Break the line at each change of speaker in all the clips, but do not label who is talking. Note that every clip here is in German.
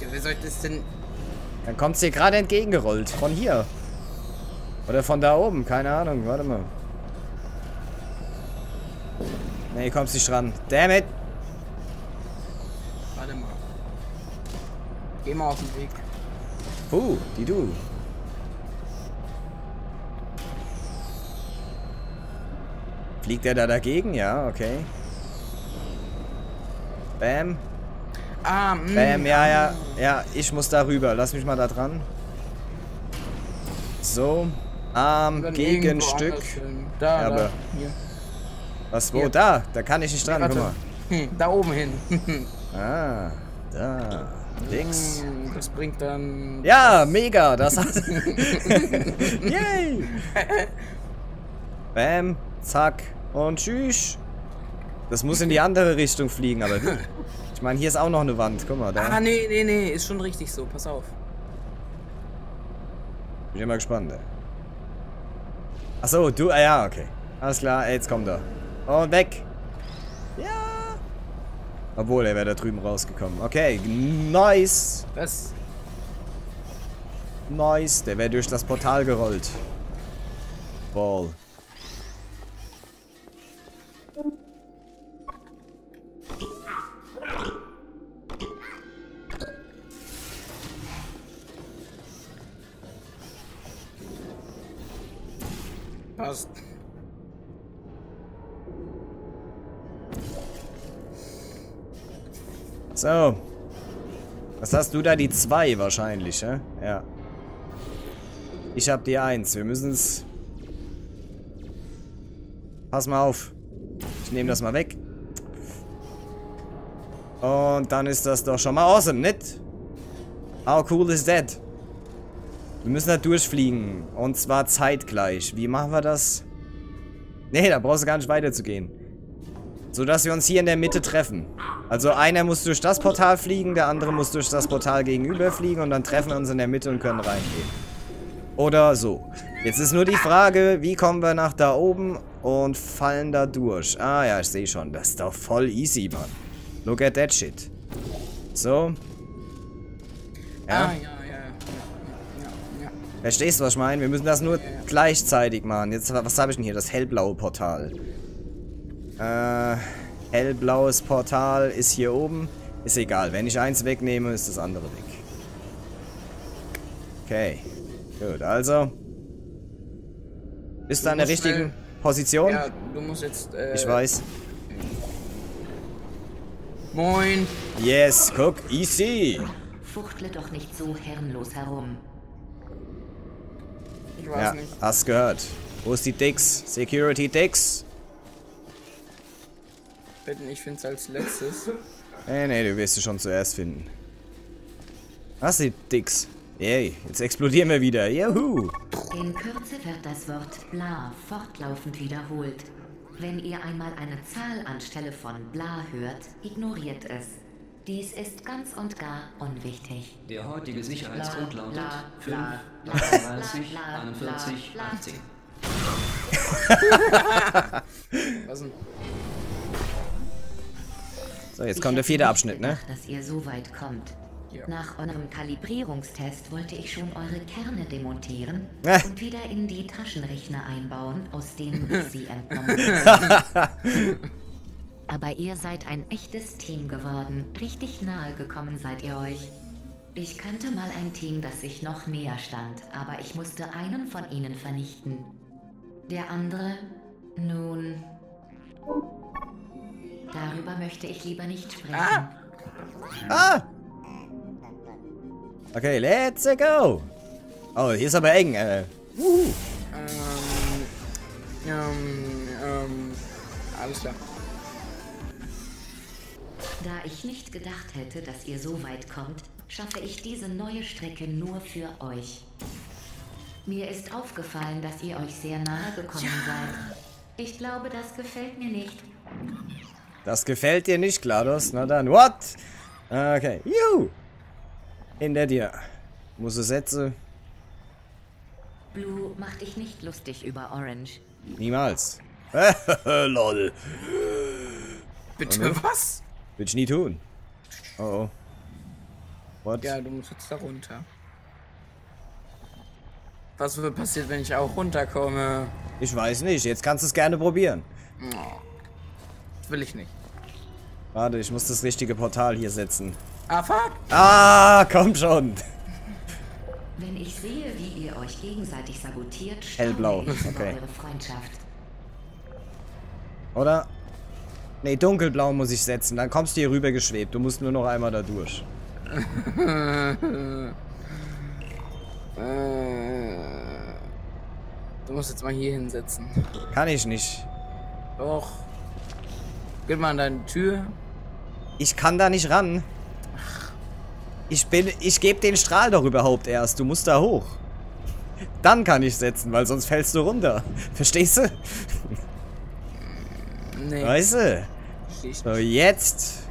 Ja, wer soll das denn...
Dann kommt sie gerade entgegengerollt. Von hier. Oder von da oben. Keine Ahnung. Warte mal. Nee, kommst nicht ran. Damn it.
Warte mal. Geh mal aus dem Weg.
Puh, die du. Fliegt er da dagegen? Ja, okay. Bam.
Ah, mh.
Bam, ja, ja. Ja, ich muss da rüber. Lass mich mal da dran. So. Arm,
Dann irgendwo
Gegenstück.
Da,
Ja,
da. Hier.
Was, wo?
Hier.
Da. Da kann ich nicht dran. Guck mal.
Hm, da oben hin.
Ah, da. Links.
Hm, Das bringt dann...
Ja, mega. Das hat... Yay. Bam. Zack. Und tschüss. Das muss in die andere Richtung fliegen, aber... Ich meine, hier ist auch noch eine Wand. Guck mal, da.
Ah, nee, nee, nee. Ist schon richtig so. Pass auf.
Bin ich mal gespannt, ey. Achso, du, ah ja, okay. Alles klar, ey, jetzt kommt er. Und weg. Ja. Obwohl, er wäre da drüben rausgekommen. Okay, nice.
Was?
Nice. Der wäre durch das Portal gerollt. Ball.
Passt.
So. Was hast du da? Die 2 wahrscheinlich, hä? Ja. Ich hab die 1. Wir müssen es... Pass mal auf. Ich nehme das mal weg. Und dann ist das doch schon mal awesome, nicht? How cool is that? Wir müssen da durchfliegen. Und zwar zeitgleich. Wie machen wir das? Nee, da brauchst du gar nicht weiterzugehen. So dass wir uns hier in der Mitte treffen. Also einer muss durch das Portal fliegen, der andere muss durch das Portal gegenüber fliegen und dann treffen wir uns in der Mitte und können reingehen. Oder so. Jetzt ist nur die Frage, wie kommen wir nach da oben und fallen da durch. Ah ja, ich sehe schon. Das ist doch voll easy, Mann. Look at that shit. So. Ja,
Ah, ja.
Verstehst du, was ich meine? Wir müssen das nur gleichzeitig machen. Jetzt, was habe ich denn hier? Das hellblaue Portal. Äh, hellblaues Portal ist hier oben. Ist egal. Wenn ich eins wegnehme, ist das andere weg. Okay. Gut, also. Bist du an der richtigen Position?
Ja, du musst jetzt. Äh,
Ich weiß.
Moin.
Yes, guck, easy.
Fuchtle doch nicht so herrenlos herum.
Ich weiß
Ja,
nicht.
hast gehört. Wo ist die Dix? Security Dix?
Bitten, ich find's als letztes.
Nee, nee, du wirst sie schon zuerst finden. Was die Dix? Yay, jetzt explodieren wir wieder. Juhu.
In Kürze wird das Wort bla fortlaufend wiederholt. Wenn ihr einmal eine Zahl anstelle von bla hört, ignoriert es. Dies ist ganz und gar unwichtig.
Der heutige Sicherheitscode lautet
bla,
5,
bla, bla,
38,
bla, bla,
41,
bla.
18.
Was denn?
So, jetzt
Ich
kommt der vierte Abschnitt, ne?
gedacht, dass ihr so weit kommt.
Ja.
Nach eurem Kalibrierungstest wollte ich schon eure Kerne demontieren
Äh.
und wieder in die Taschenrechner einbauen, aus denen ich sie entnommen habe. Aber ihr seid ein echtes Team geworden. Richtig nahe gekommen seid ihr euch. Ich kannte mal ein Team, das sich noch näher stand, aber ich musste einen von ihnen vernichten. Der andere, nun... Darüber möchte ich lieber nicht sprechen.
Ah!
Ah! Okay, let's go. Oh, hier ist aber eng. Äh. Wuhu.
Ähm, ähm, ähm, alles klar.
Da ich nicht gedacht hätte, dass ihr so weit kommt, schaffe ich diese neue Strecke nur für euch. Mir ist aufgefallen, dass ihr euch sehr nahe gekommen seid. Ich glaube, das gefällt mir nicht.
Das gefällt dir nicht, GLaDOS? Na dann, what? Okay, juhu. Hinter dir. Muss es Sätze?
Blue, mach dich nicht lustig über Orange.
Niemals. Lol.
Bitte was?
Will ich nie tun. Oh oh. What?
Ja, du musst jetzt da runter. Was wird passiert, wenn ich auch runterkomme?
Ich weiß nicht. Jetzt kannst du es gerne probieren.
Das will ich nicht.
Warte, ich muss das richtige Portal hier setzen.
Ah, fuck!
Ah, komm schon.
Wenn ich sehe, wie ihr euch gegenseitig sabotiert,
Hellblau, okay.
eure Freundschaft.
Oder? Nee, dunkelblau muss ich setzen. Dann kommst du hier rüber geschwebt. Du musst nur noch einmal da durch.
Äh, du musst jetzt mal hier hinsetzen.
Kann ich nicht.
Doch. Geh mal an deine Tür.
Ich kann da nicht ran. Ich bin. Ich gebe den Strahl doch überhaupt erst. Du musst da hoch. Dann kann ich setzen, weil sonst fällst du runter. Verstehst du?
Nee,
Weißt du? So, jetzt.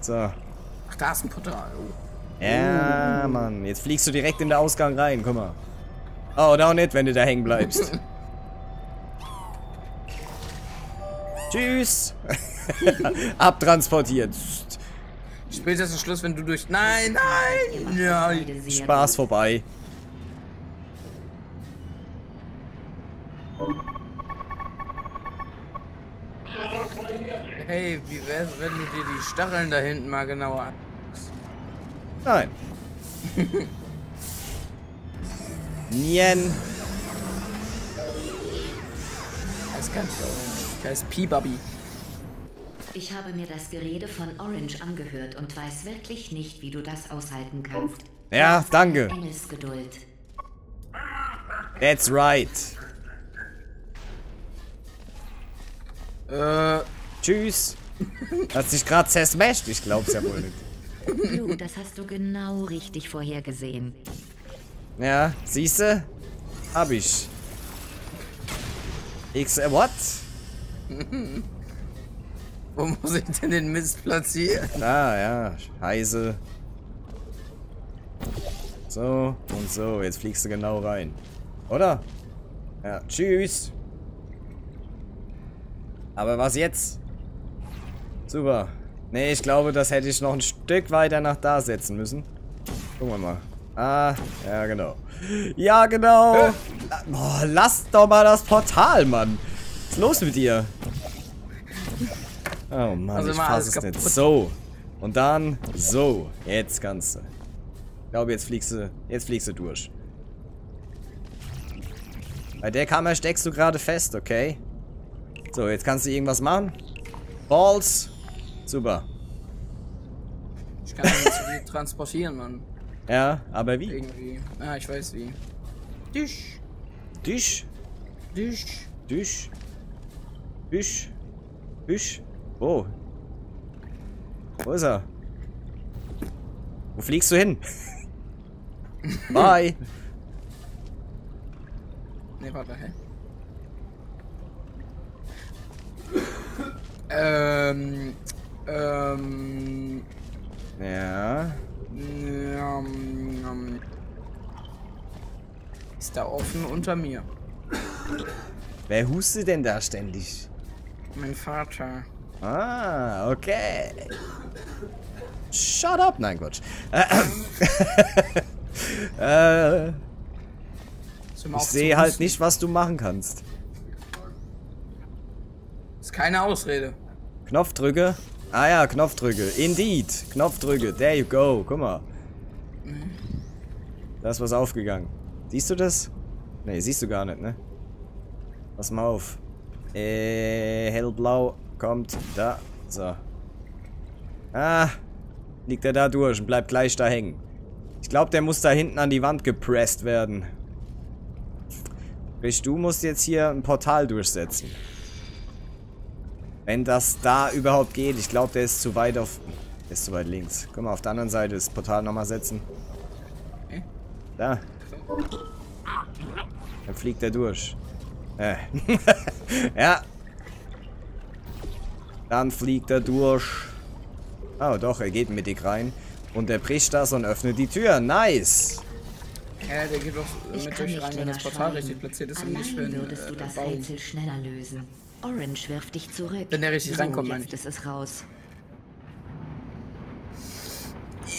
So.
Ach, da ist ein Portal. Oh.
Ja, Mann. Jetzt fliegst du direkt in den Ausgang rein. Guck mal. Oh, da auch nicht, wenn du da hängen bleibst. Tschüss. Abtransportiert.
Spätestens Schluss, wenn du durch. Nein, nein! Ja,
Spaß vorbei.
Hey, wie wär's, wenn du dir die Stacheln da hinten mal genauer an.
Nein. Nien.
Das ist ganz orange. Der ist P-Bubby.
Ich habe mir das Gerede von Orange angehört und weiß wirklich nicht, wie du das aushalten kannst.
Ja, danke.
Engelsgeduld.
That's right.
Äh,
Tschüss. Hast dich gerade zersmashed? Ich glaub's ja wohl nicht.
Blue, das hast du genau richtig vorhergesehen.
Ja, siehste? Hab ich. X, äh, what?
wo muss ich denn den Mist platzieren?
Ah, ja, heiße. So und so, jetzt fliegst du genau rein. Oder? Ja, tschüss. Aber was jetzt? Super. Nee, ich glaube, das hätte ich noch ein Stück weiter nach da setzen müssen. Gucken wir mal. Ah, ja, genau. Ja, genau. Ah, Boah, lass doch mal das Portal, Mann. Was ist los mit dir? Oh Mann,
Also
ich fass es
kaputt.
nicht. So. Und dann so. Jetzt kannst du. Ich glaube, jetzt fliegst du, jetzt fliegst du durch. Bei der Kammer steckst du gerade fest, okay? So, jetzt kannst du irgendwas machen. Balls. Super.
Ich kann nicht so viel transportieren, Mann.
Ja, aber wie?
Irgendwie. Ah, ich weiß wie. Dich.
Dich.
Dich.
Dich. Dich. Dich. Wo? Wo ist er? Wo fliegst du hin? Bye.
Ne, warte, hä? Ähm. Ähm.
Ja.
Ähm, ähm, ist da offen unter mir.
Wer hustet denn da ständig?
Mein Vater.
Ah, okay. Shut up. Nein, Quatsch. Äh, ich sehe halt nicht, was du machen kannst.
Ist keine Ausrede.
Knopfdrücke. Ah ja, Knopfdrücke. Indeed. Knopfdrücke. There you go. Guck mal. Da ist was aufgegangen. Siehst du das? Ne, siehst du gar nicht, ne? Pass mal auf. Äh, hellblau kommt da. So. Ah. Liegt er da durch und bleibt gleich da hängen. Ich glaube, der muss da hinten an die Wand gepresst werden. Du musst jetzt hier ein Portal durchsetzen. Wenn das da überhaupt geht. Ich glaube, der ist zu weit auf... Der ist zu weit links. Guck mal, auf der anderen Seite das Portal nochmal setzen.
Okay.
Da. Dann fliegt er durch. Äh. ja. Dann fliegt er durch. Oh, doch, er geht mittig rein. Und er bricht das und öffnet die Tür. Nice.
Ja, der geht doch
Ich
mit
kann
durch rein, wenn das Portal richtig platziert ist und
Allein
nicht wenn
würdest du
äh,
das. Rätsel schneller lösen. Orange wirft dich zurück.
Wenn der richtig
so,
reinkommt, meine
jetzt ist es raus.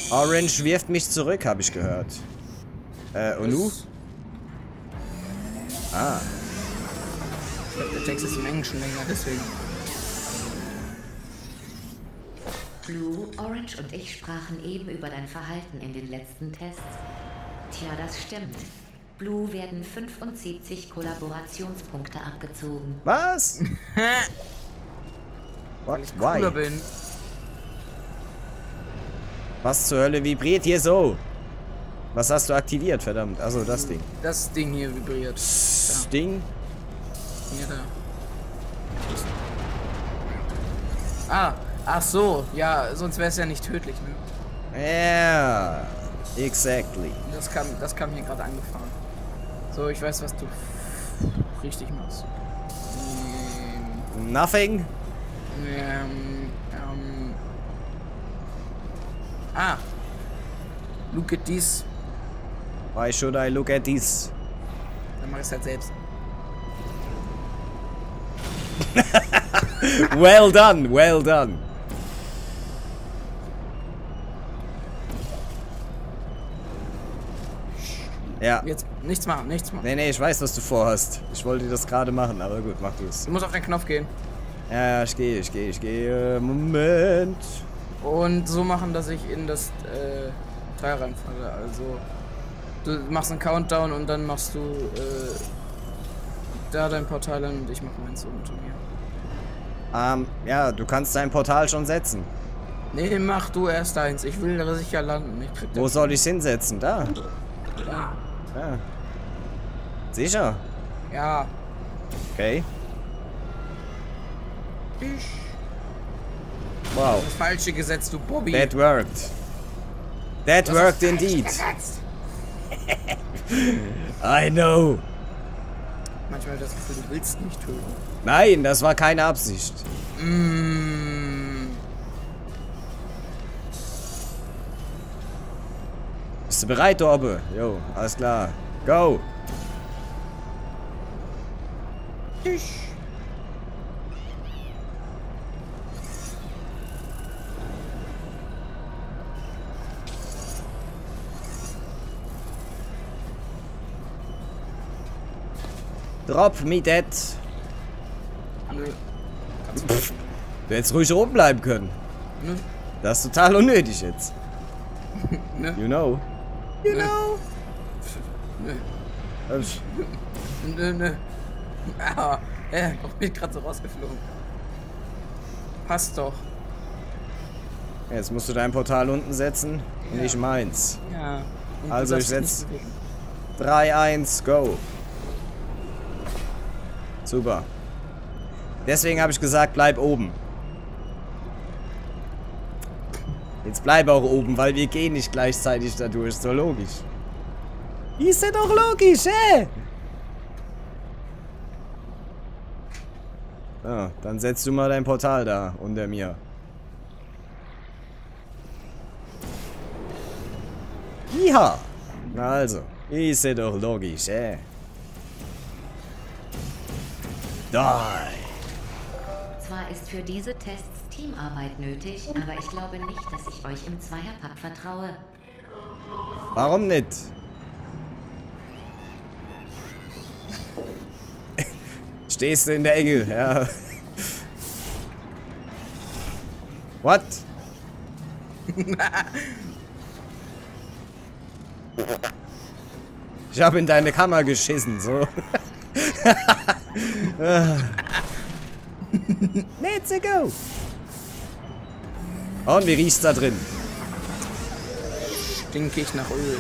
Orange wirft mich zurück, habe ich gehört. Äh, und du? Ah.
Ich glaube, der Text ist im Englischen länger, deswegen.
Blue, Orange und ich sprachen eben über dein Verhalten in den letzten Tests. Tja, das stimmt. Blue werden 75 Kollaborationspunkte abgezogen.
Was? What?
Cooler
Why?
bin.
Was zur Hölle vibriert hier so? Was hast du aktiviert, verdammt? Also das Ding.
Das Ding hier vibriert.
Das Ding?
Hier, da. Ah, ach so. Ja, sonst wäre es ja nicht tödlich, ne?
Yeah. Exactly.
Das kam, das kam hier gerade angefahren. So, ich weiß, was du richtig machst. Ähm,
Nothing?
ähm, ähm. Ah. Look at this.
Why should I look at this?
Dann mach es halt selbst.
Well done, well done. Ja.
Jetzt nichts machen, nichts machen.
Nee, nee, ich weiß, was du vorhast. Ich wollte das gerade machen, aber gut, mach du es.
Du musst auf den Knopf gehen.
Ja, ja, ich gehe, ich gehe, ich gehe. Moment.
Und so machen, dass ich in das äh, Teil reinfalle. Also, du machst einen Countdown und dann machst du äh, da dein Portal an und ich mach meins unter mir.
Ähm, ja, du kannst dein Portal schon setzen.
Nee, mach du erst eins. Ich will da sicher landen.
Wo soll ich hinsetzen? Da.
Ja.
Ja. Sicher?
ja.
Okay.
Ich.
Wow.
Das falsche Gesetz, du Bobby.
That worked. That
Das
worked indeed. I know.
Manchmal das Gefühl, du willst nicht töten.
Nein, das war keine Absicht.
Mm.
Bist du bereit, Orbe? Jo, alles klar. Go.
Ich.
Drop me that.
Nö.
Du hättest ruhig oben bleiben können.
Nö.
Das ist total unnötig jetzt.
Ne?
You know.
You know. Nö. Nö, nö. Ah, äh, ich bin gerade so rausgeflogen. Passt doch.
Jetzt musst du dein Portal unten setzen und
Ja.
ich meins.
Ja.
Also, ich setz-
nicht bewegen.
3, 1, go. Super. Deswegen habe ich gesagt, bleib oben. Jetzt bleib auch oben, weil wir gehen nicht gleichzeitig dadurch. Ist doch logisch. Ist ja doch logisch, hä? Ah, dann setzt du mal dein Portal da unter mir. Ja. Na also, ist ja doch logisch, hä? Die.
Zwar ist für diese Tests Teamarbeit nötig, aber ich glaube nicht, dass ich euch im Zweierpack vertraue.
Warum nicht? Stehst du in der Ecke, ja. What? Ich habe in deine Kammer geschissen, so. Äh. Let's go! Und wie riecht's da drin?
Stinke ich nach Öl.